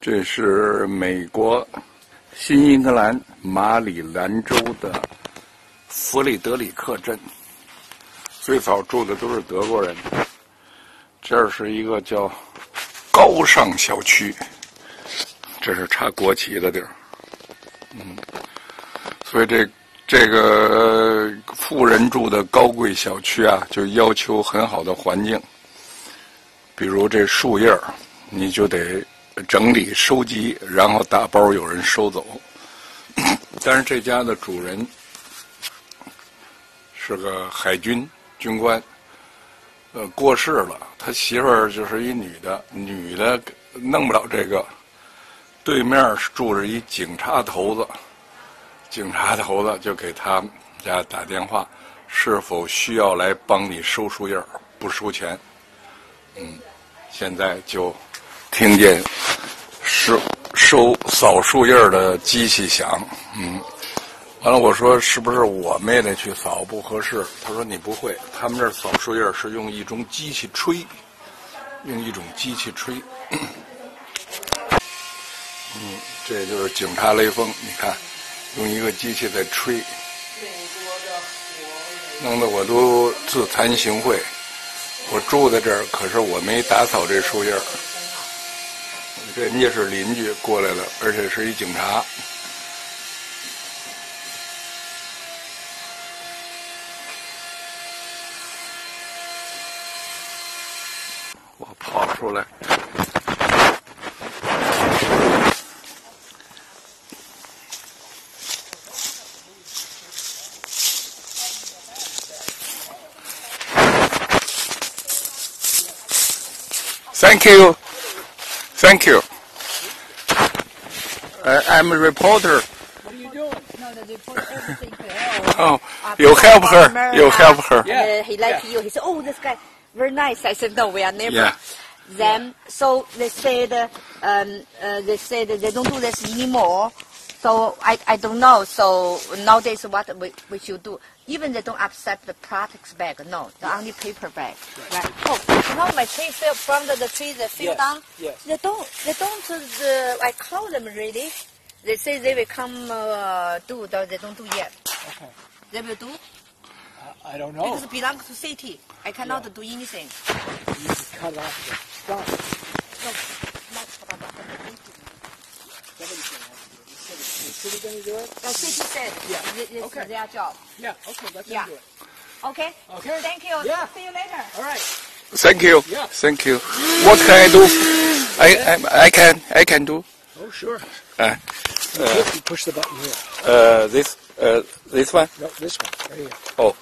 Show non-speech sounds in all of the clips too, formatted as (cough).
这是美国新英格兰马里兰州的弗里德里克镇，最早住的都是德国人。这是一个叫高尚小区，这是插国旗的地儿。嗯，所以这这个富人住的高贵小区啊，就要求很好的环境，比如这树叶，你就得。整理收集，然后打包有人收走。(clears throat) 但是这家的主人是个海军军官，呃，过世了。他媳妇儿就是一女的，女的弄不了这个。对面住着一警察头子，警察头子就给他家打电话，是否需要来帮你收树叶不收钱。嗯，现在就听见。收收扫树叶的机器响，嗯，完了我说是不是我们也得去扫？不合适。他说你不会，他们这扫树叶是用一种机器吹，用一种机器吹。嗯，这就是警察雷锋，你看，用一个机器在吹，弄得我都自惭形秽。我住在这儿，可是我没打扫这树叶。人家是邻居过来了，而且是一警察。我跑出来。Thank you. Thank you. Uh, I'm a reporter. What are you doing? No, the reporter everything Oh, you help her. You help her. Yeah. Uh, he liked yeah. you. He said, "Oh, this guy, very nice." I said, "No, we are neighbors." Yeah. Then, so they said, uh, um, uh, they said they don't do this anymore. So I, I don't know. So nowadays, what we, we should do? Even they don't accept the plastic bag. No, the only paper bag. Right. Oh, you know my tree fell from the, the tree They fell Yes, down. yes. They don't. They don't. Uh, I call them really. They say they will come uh, do. They don't do yet. Okay. They will do I don't know. because it belongs to city. I cannot do anything. You cut off the. No, not for the- Somebody's gonna have to do it. The city, the gonna do it? The city said Yeah. thi- it's Okay. their job. Yeah, okay, let them Yeah. do it. Okay. Okay. Thank you. Yeah. See you later. All right. Thank you. Yeah. Thank you. What can I do? I I, I can I can do. Oh, sure. Uh, You, push, you push the button here. uh, this uh, this one. No, this one. Right here. Oh.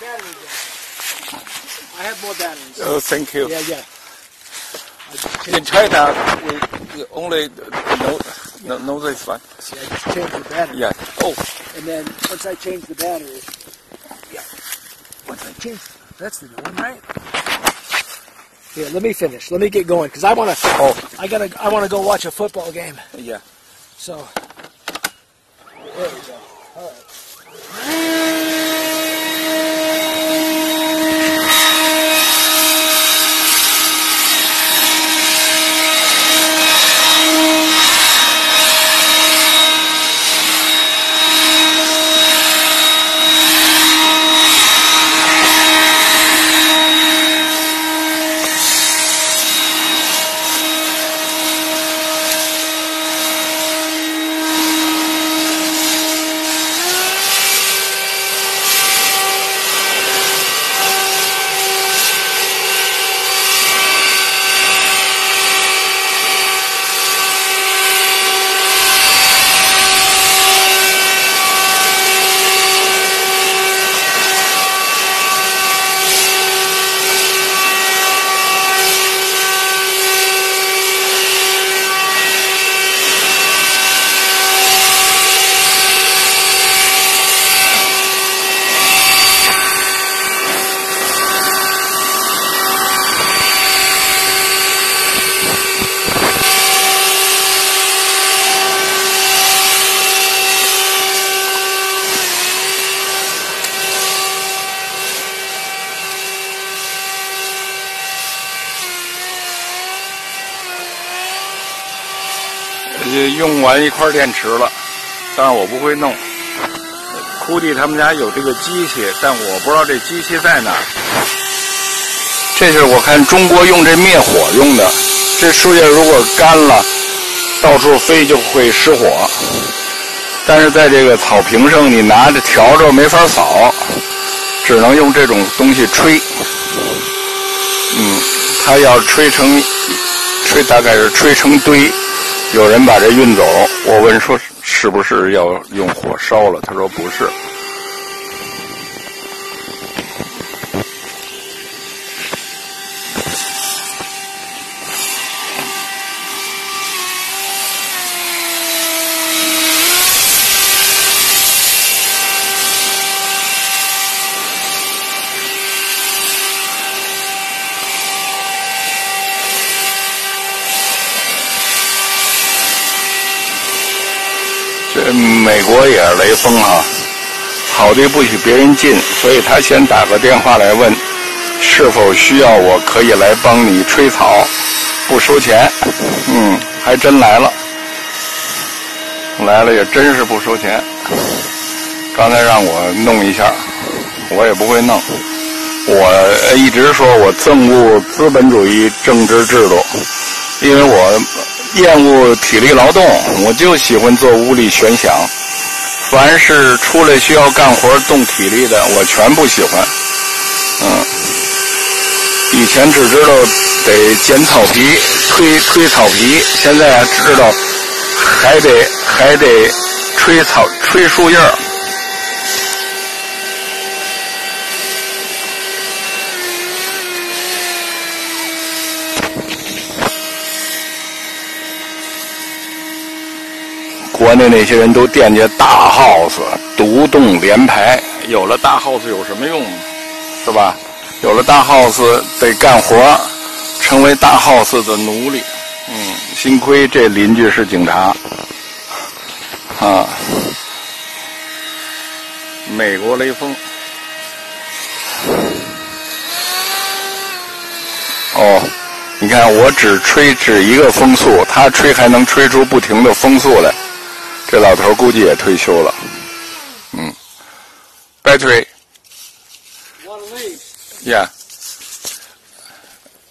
Battery gun. I have more batteries. Oh, thank you. Yeah, yeah. In China, we, we only know, know know this one. see, I just changed the battery. Yeah. Oh. And then once I change the battery, yeah. Once I change, that's the new one, right? Here, let me finish. Let me get going because I want to. Oh. I gotta. I want to go watch a football game. Yeah. So. There we go. 用完一块电池了，但是我不会弄。库迪他们家有这个机器，但我不知道这机器在哪儿。这是我看中国用这灭火用的，这树叶如果干了，到处飞就会失火。但是在这个草坪上，你拿着笤帚没法扫，只能用这种东西吹。嗯，它要吹成，吹大概是吹成堆，有人把这运走。我问说。是不是要用火烧了？他说不是。这美国也是雷锋啊，好的不许别人进，所以他先打个电话来问，是否需要我可以来帮你吹草，不收钱。嗯，还真来了，来了也真是不收钱。刚才让我弄一下，我也不会弄。我一直说我憎恶资本主义政治制度，因为我。厌恶体力劳动，我就喜欢做屋里悬想。凡是出来需要干活动体力的，我全不喜欢。嗯，以前只知道得剪草皮、推推草皮，现在知道还得还得吹草、吹树叶国内那些人都惦记大 house，独栋连排。有了大 house 有什么用？是吧？有了大 house 得干活，成为大 house 的奴隶。嗯，幸亏这邻居是警察。啊，美国雷锋。哦，你看我只吹只一个风速，他吹还能吹出不停的风速来。这老头估计也退休了。嗯，battery。Yeah.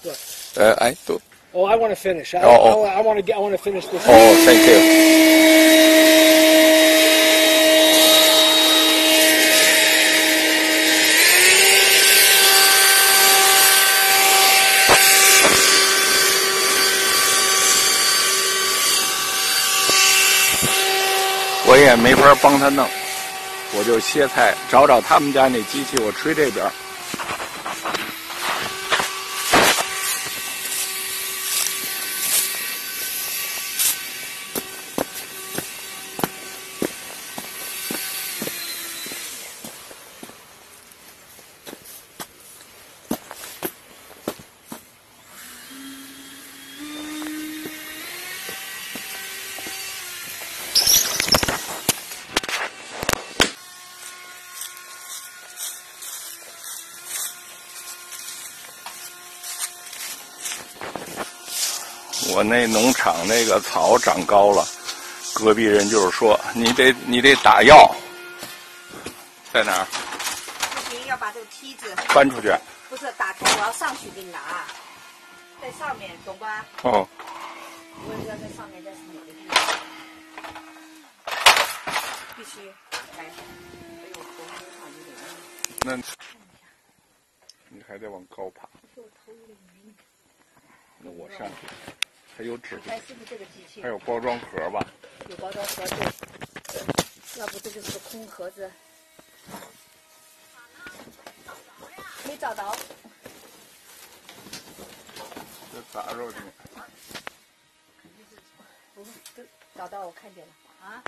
What? Uh, I do. Oh, I want to finish. I, Oh, oh. I, I want to get. I want to finish this. Oh, thank you. 我也没法帮他弄，我就歇菜，找找他们家那机器，我吹这边。我那农场那个草长高了，隔壁人就是说你得你得打药，在哪儿？不行，要把这个梯子搬出去。不是打开，我要上去给你拿，在上面，懂吧？哦，我要在上面，在哪个地方？必须来。哎呦，头有点晕。那你还得往高爬。我头有点晕。那我上去，还有纸，还，是不是这个机器？还有包装盒吧？有包装盒子，要不这就是个空盒子。没找着。这咋着去？不是，这找到我看见了啊！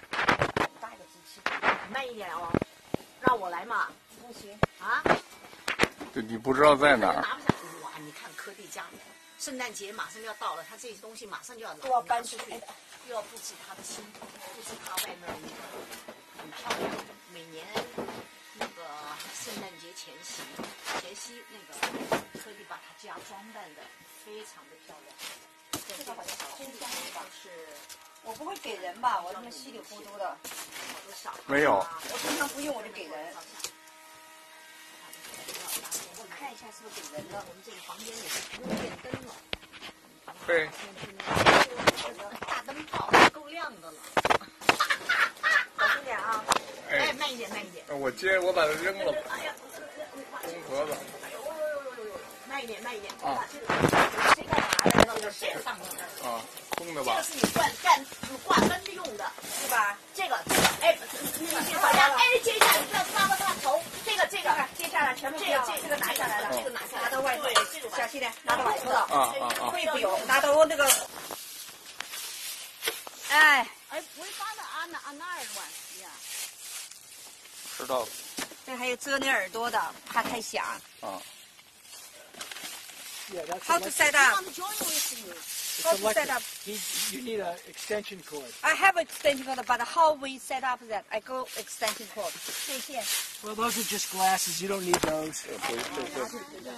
大个机器，慢一点哦，让我来嘛。不行啊！这你不知道在哪儿？拿不下去哇！你看柯蒂家，圣诞节马上就要到了，他这些东西马上就要都要搬出去又要布置他的新，布置他外面那个很漂亮。每年那个圣诞节前夕，前夕那个特地把他家装扮的非常的漂亮。这个好像空间就是我不会给人吧？我这么稀里糊涂的，没有，我平常不用我就给人。我看一下是不是给人了。我们这个房间里是不用电灯了，对，大灯泡够亮的了。小心点啊！哎，哎，慢一点，慢一点。我接，我把它扔了，哎呀，空盒子。慢一点，慢一点。啊这干嘛的？这个线上的。啊，空的吧这个？是你灌干挂灯用的，是吧？这个这个，哎，啊啊啊！会不用，拿到那个。哎，哎，违法的按那按哪儿玩呀？知道了这还有遮你耳朵的，怕太响。啊。 Yeah, that's How to elect- set 你 up? 让它 join with you。 it's How to electric. set up? You, you need an extension cord. I have extension cord, but how we set up that? I go extension cord. 对线。 Well, those are just glasses. You don't need those. 这不这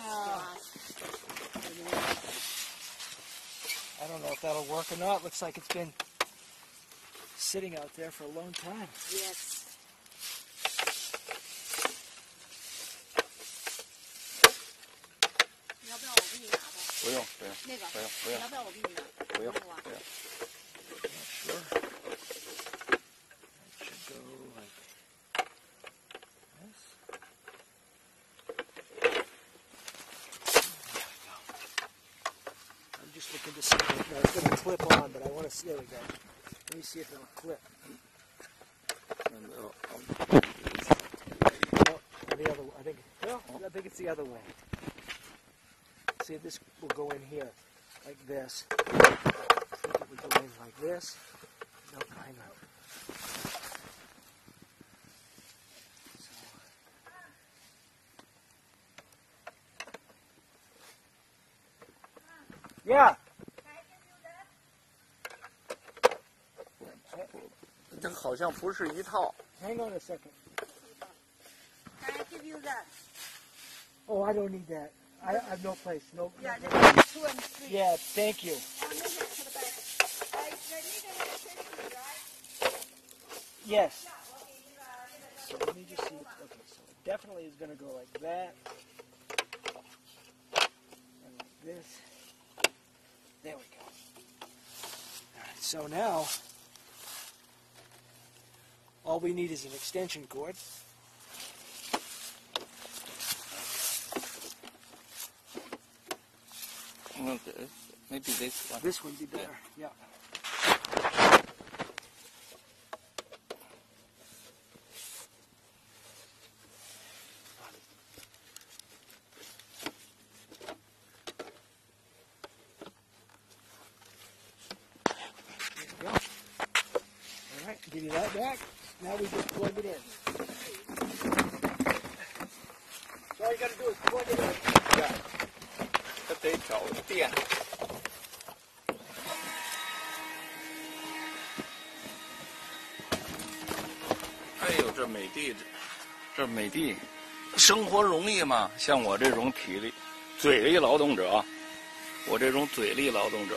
I don't know if that'll work or not. Looks like it's been sitting out there for a long time. Yes。There we go. Let me see if it'll clip. And, uh, No, the other. I think. Well, I think it's the other way. See, this will go in here, like this. I think it would go in like this. No, of. So. Yeah. 这好像不是一套。 Hang on a second. Can I give you that? Oh, I don't need that. I, I have no place. No. Yeah, no- there's two and three. Yeah. Thank you. Yes. So let me just see. Okay, so it definitely is going to go like that. And like this. There we go. Alright, so now, all we need is an extension cord. Maybe this one. This would be better. Yeah. There 那我们就插。得找电。哎呦，这美的，这美的，生活容易吗？像我这种体力、嘴力劳动者，我这种嘴力劳动者。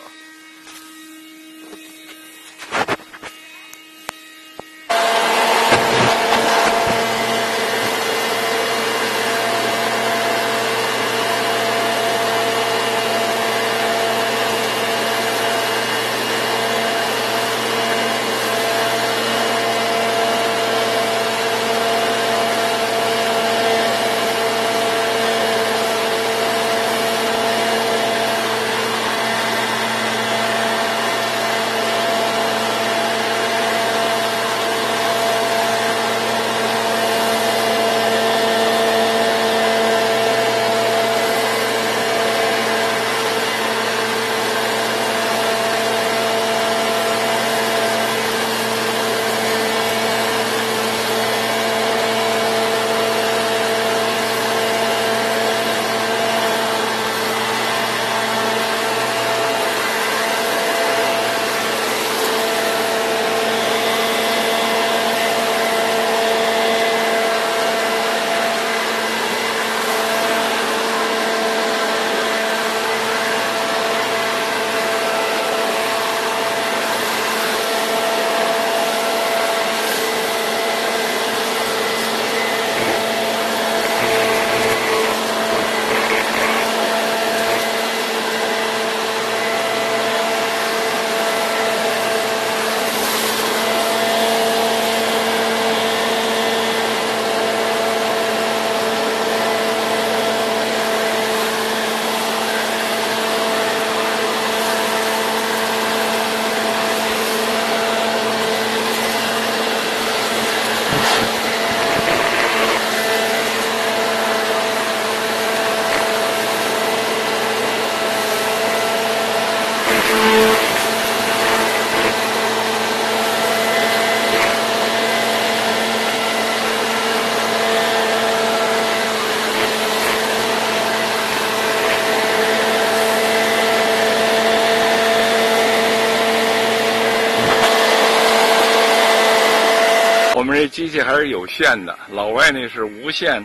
还是有线的，老外那是无线，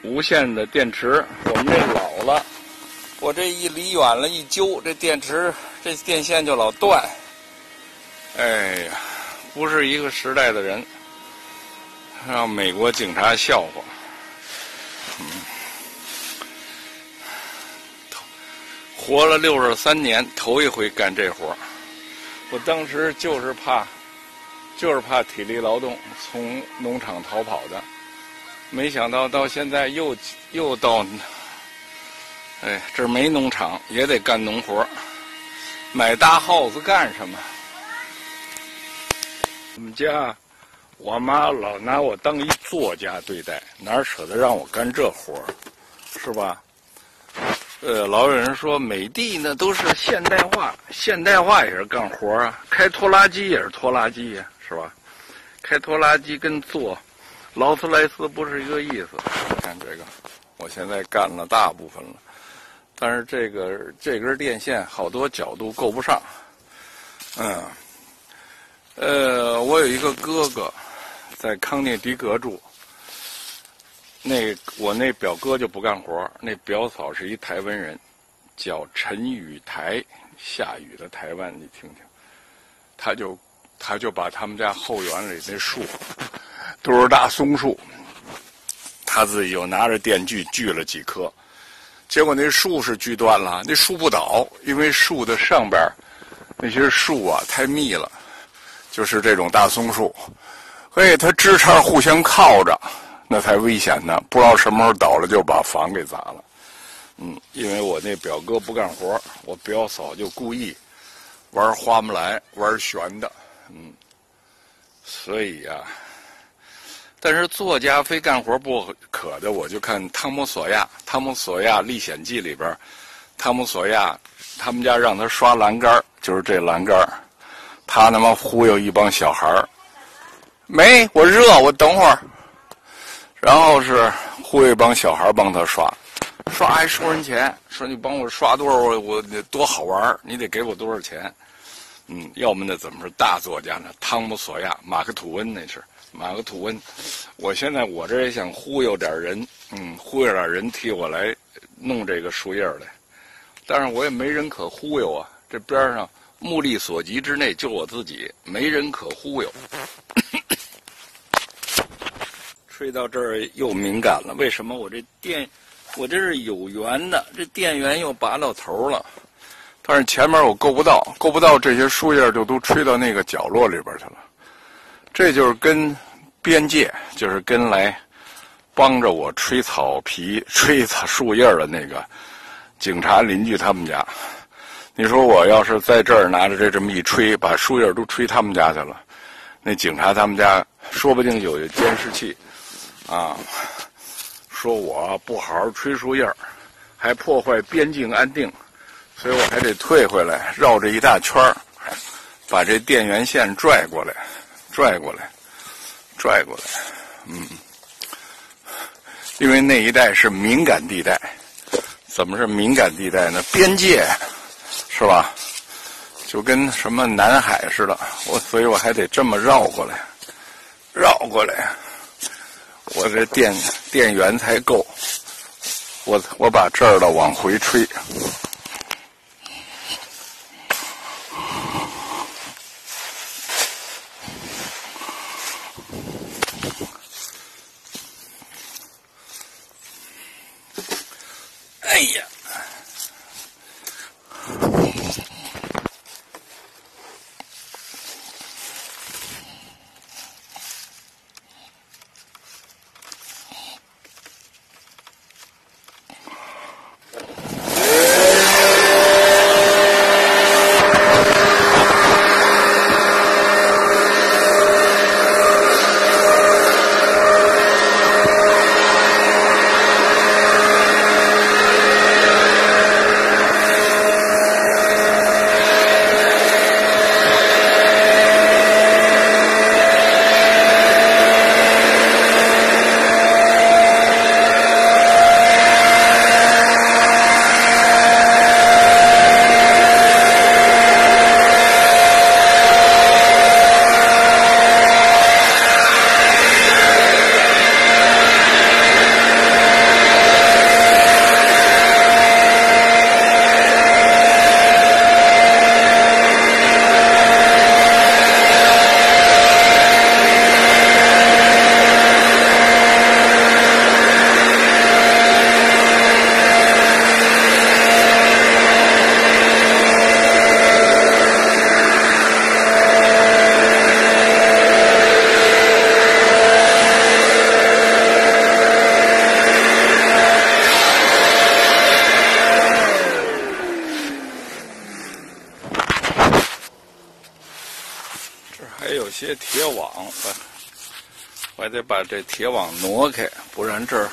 无线的电池。我们这老了，我这一离远了，一揪这电池，这电线就老断。哎呀，不是一个时代的人，让美国警察笑话。嗯，活了六十三年，头一回干这活我当时就是怕。就是怕体力劳动从农场逃跑的，没想到到现在又又到，哎，这没农场也得干农活买大耗子干什么？我们家我妈老拿我当一作家对待，哪舍得让我干这活是吧？呃，老有人说美的那都是现代化，现代化也是干活啊，开拖拉机也是拖拉机呀。是吧？开拖拉机跟坐劳斯莱斯不是一个意思。你看这个，我现在干了大部分了，但是这个这根电线好多角度够不上。嗯，呃，我有一个哥哥在康涅狄格住，那我那表哥就不干活，那表嫂是一台湾人，叫陈雨台，下雨的台湾，你听听，他就。他就把他们家后园里那树，都是大松树，他自己又拿着电锯锯了几棵，结果那树是锯断了，那树不倒，因为树的上边那些树啊太密了，就是这种大松树，嘿，它枝杈互相靠着，那才危险呢，不知道什么时候倒了就把房给砸了。嗯，因为我那表哥不干活，我表嫂就故意玩花木兰，玩悬的。嗯，所以呀，但是作家非干活不可的，我就看《汤姆索亚》《汤姆索亚历险记》里边，汤姆索亚他们家让他刷栏杆就是这栏杆他他妈忽悠一帮小孩没我热，我等会儿，然后是忽悠一帮小孩帮他刷，刷还收人钱，说你帮我刷多少，我我多好玩你得给我多少钱。嗯，要么呢怎么是大作家呢？汤姆·索亚、马克·吐温那是马克·吐温。我现在我这也想忽悠点人，嗯，忽悠点人替我来弄这个树叶来，但是我也没人可忽悠啊。这边上目力所及之内就我自己，没人可忽悠。吹到这儿又敏感了，为什么？我这电，我这是有缘的，这电源又拔到头了。但是前面我够不到，够不到这些树叶就都吹到那个角落里边去了。这就是跟边界，就是跟来帮着我吹草皮、(laughs) 吹草树叶的那个警察邻居他们家。你说我要是在这儿拿着这这么一吹，把树叶都吹他们家去了，那警察他们家说不定有监视器啊，说我不好好吹树叶，还破坏边境安定。所以我还得退回来，绕着一大圈儿，把这电源线拽过来，拽过来，拽过来，嗯，因为那一带是敏感地带。怎么是敏感地带呢？边界，是吧？就跟什么南海似的。我所以我还得这么绕过来，绕过来，我这电电源才够。我我把这儿的往回吹。这铁网挪开，不然这儿。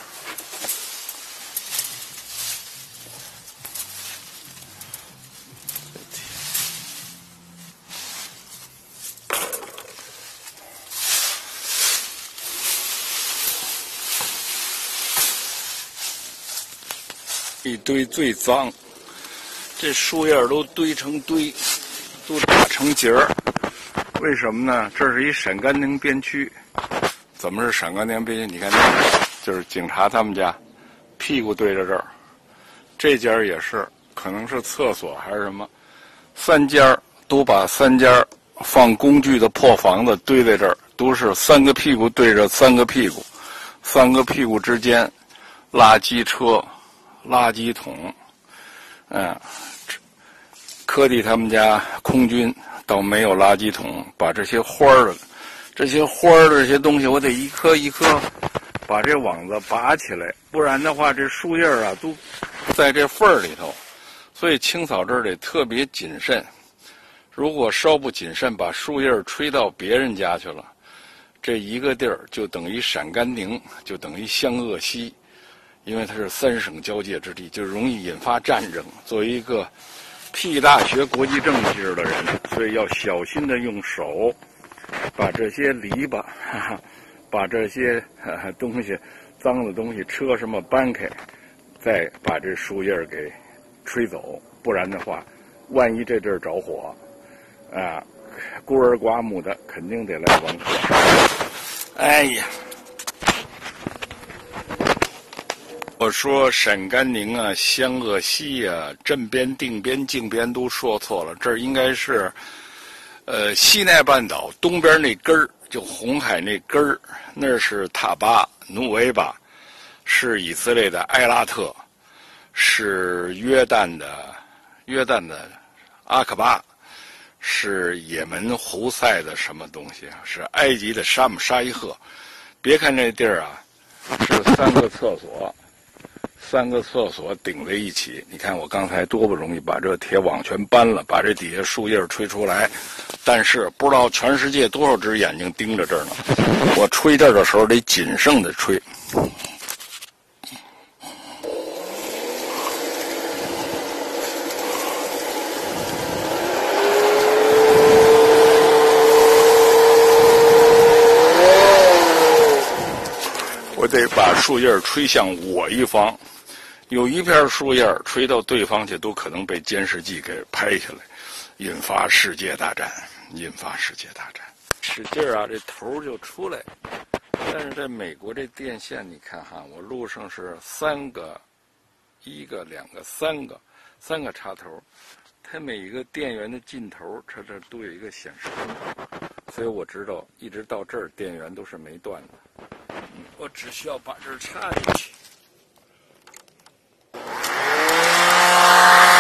一堆最脏，这树叶都堆成堆，都打成结儿。为什么呢？这是一陕甘宁边区。怎么是陕甘宁边区？你看，就是警察他们家，屁股对着这儿。这家也是，可能是厕所还是什么。三家都把三家放工具的破房子堆在这儿，都是三个屁股对着三个屁股，三个屁股之间，垃圾车。垃圾桶，嗯，柯蒂他们家空军倒没有垃圾桶，把这些花儿、这些花儿的这些东西，我得一颗一颗把这网子拔起来，不然的话，这树叶啊都在这缝儿里头，所以清扫这儿得特别谨慎。如果稍不谨慎，把树叶吹到别人家去了，这一个地儿就等于陕甘宁，就等于湘鄂西。因为它是三省交界之地，就容易引发战争。作为一个屁大学国际政治的人，所以要小心的用手把这些篱笆、哈哈，把这些 (laughs) 东西、脏的东西、车什么搬开，再把这树叶给吹走。不然的话，万一这地儿着火，啊，孤儿寡母的肯定得来帮客。哎呀！我说陕甘宁啊，湘鄂西啊，镇边、定边、靖边都说错了，这应该是，呃，西奈半岛东边那根儿，就红海那根儿，那是塔巴、努维巴，是以色列的埃拉特，是约旦的约旦的阿克巴，是也门胡塞的什么东西啊？是埃及的沙姆沙伊赫。别看这地儿啊，是三个厕所。三个厕所顶在一起，你看我刚才多不容易把这铁网全搬了，把这底下树叶吹出来。但是不知道全世界多少只眼睛盯着这儿呢。(laughs) 我吹这儿的时候得谨慎的吹。我得把树叶吹向我一方。有一片树叶吹到对方去，都可能被监视器给拍下来，引发世界大战，引发世界大战。使劲儿啊，这头就出来。但是在美国这电线，你看哈，我路上是三个，一个、两个、三个，三个插头，它每一个电源的尽头，它这都有一个显示灯，所以我知道一直到这儿电源都是没断的。我只需要把这插进去。Wow.